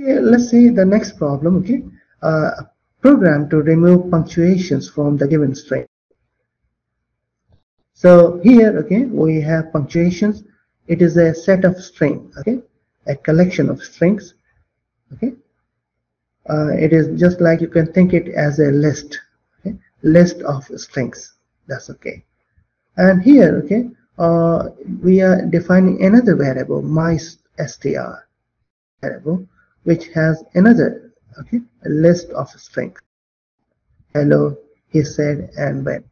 Okay, let's see the next problem. Okay, uh, program to remove punctuations from the given string. So here, okay, we have punctuations. It is a set of string, okay, a collection of strings, okay. Uh, it is just like you can think it as a list, okay, list of strings. That's okay. And here, okay, uh, we are defining another variable, my str variable, which has another, okay, list of strings. Hello, he said, and when.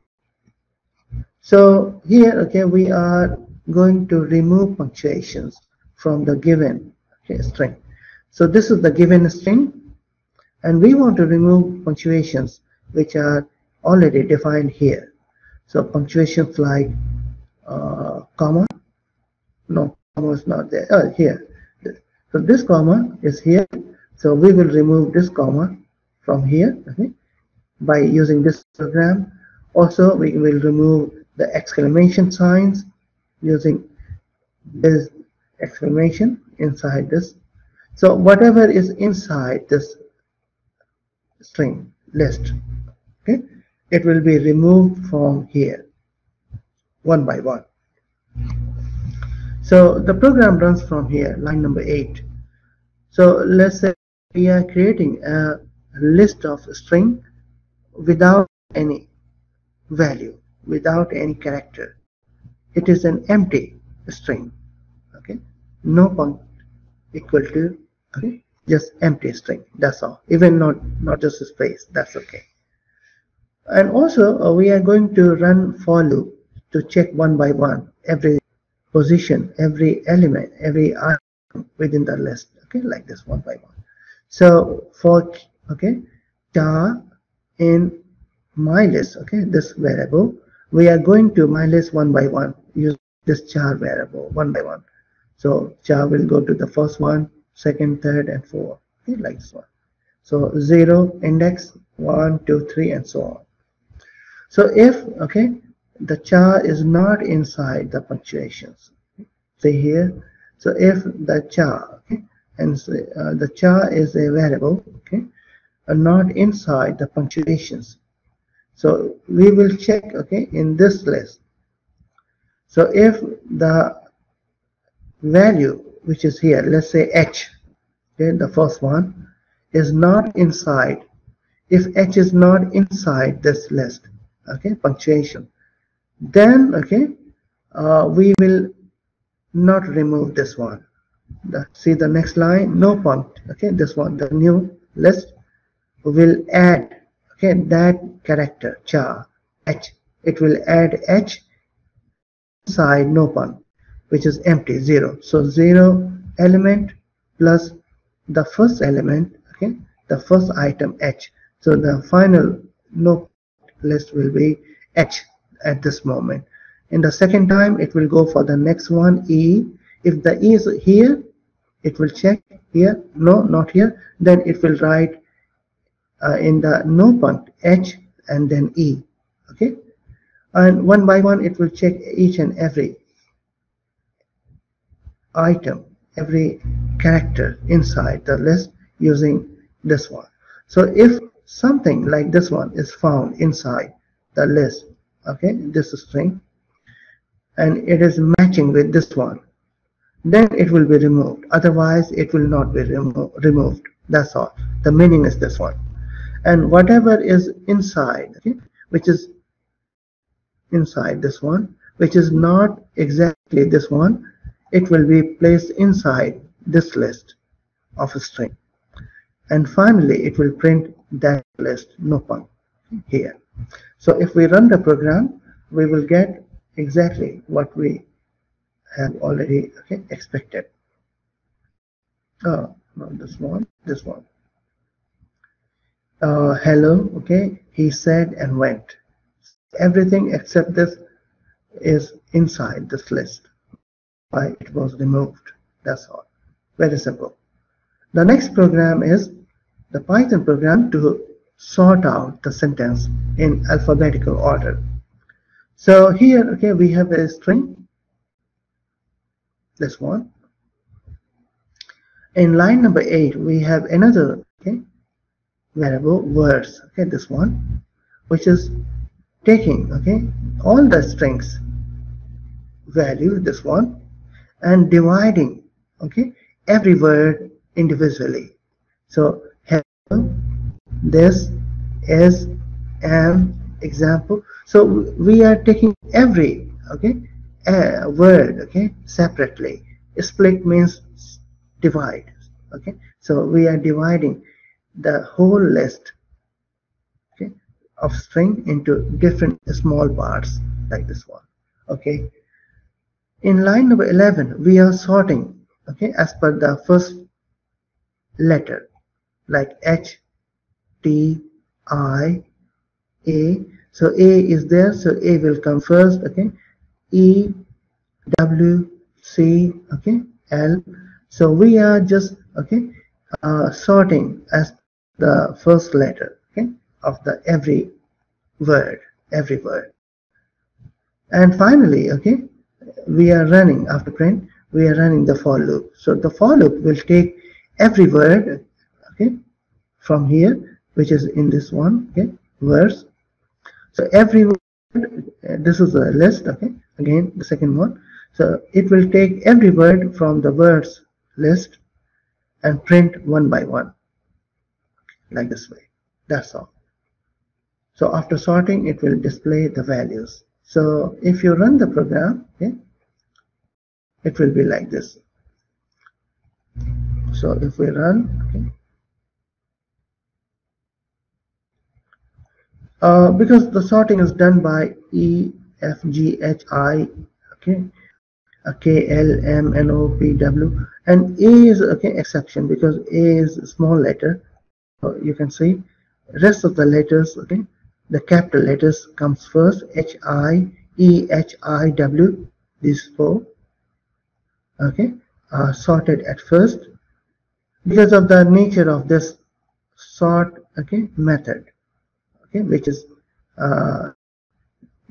So here, okay, we are going to remove punctuations from the given okay, string. So this is the given string, and we want to remove punctuations which are already defined here. So punctuations like uh, comma, no, comma is not there. Oh, here. So this comma is here. So we will remove this comma from here okay, by using this program. Also, we will remove the exclamation signs using this exclamation inside this. So whatever is inside this string list, okay, it will be removed from here one by one. So the program runs from here, line number eight. So let's say we are creating a list of string without any value without any character. It is an empty string. Okay, no point equal to okay, just empty string. That's all. Even not not just a space. That's okay. And also uh, we are going to run for loop to check one by one every position, every element, every item within the list. Okay, like this one by one. So for okay, char in my list. Okay, this variable we are going to my list one by one use this char variable one by one so char will go to the first one second third and four okay like this one so zero index one two three and so on so if okay the char is not inside the punctuations. See here? So if the char okay and so, uh, the char is a variable okay not inside the punctuations. So we will check, okay, in this list. So if the value which is here, let's say h, okay, the first one, is not inside, if h is not inside this list, okay, punctuation, then, okay, uh, we will not remove this one. The, see the next line, no point, okay, this one, the new list will add okay that character char h. It will add h inside no pun which is empty zero. So zero element plus the first element okay the first item h. So the final no list will be h at this moment. In the second time it will go for the next one e. If the e is here it will check here. No not here. Then it will write uh, in the no point H and then E. Okay? And one by one it will check each and every item every character inside the list using this one. So if something like this one is found inside the list okay this string. And it is matching with this one. Then it will be removed. Otherwise it will not be remo removed. That's all. The meaning is this one. And whatever is inside okay, which is inside this one which is not exactly this one it will be placed inside this list of a string. And finally it will print that list no pun here so if we run the program we will get exactly what we have already okay, expected. Oh not this one this one. Uh, hello okay he said and went. Everything except this is inside this list. Why it was removed that's all. Very simple. The next program is the python program to sort out the sentence in alphabetical order. So here okay we have a string. This one. In line number 8 we have another okay variable words okay this one which is taking okay all the strings value this one and dividing okay every word individually. So hello this is an example. So we are taking every okay uh, word okay separately. Split means divide okay. So we are dividing the whole list okay of string into different small parts like this one okay. In line number 11 we are sorting okay as per the first letter like H T I A. So A is there so A will come first okay? E W C okay? L. So we are just okay uh, sorting as the first letter okay of the every word every word. And finally okay we are running after print we are running the for loop. So the for loop will take every word okay from here which is in this one okay verse. So every word uh, this is a list okay again the second one. So it will take every word from the words list and print one by one like this way. That's all. So after sorting it will display the values. So if you run the program okay it will be like this. So if we run okay uh, because the sorting is done by E F G H I okay? K L M N O P W. And A is okay exception because A is a small letter. So you can see rest of the letters okay? The capital letters comes first H I E H I W these four okay? Are sorted at first because of the nature of this sort okay method okay which is uh,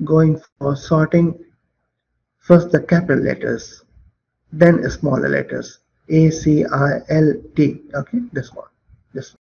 going for sorting first the capital letters then smaller letters a c i l t okay this one this one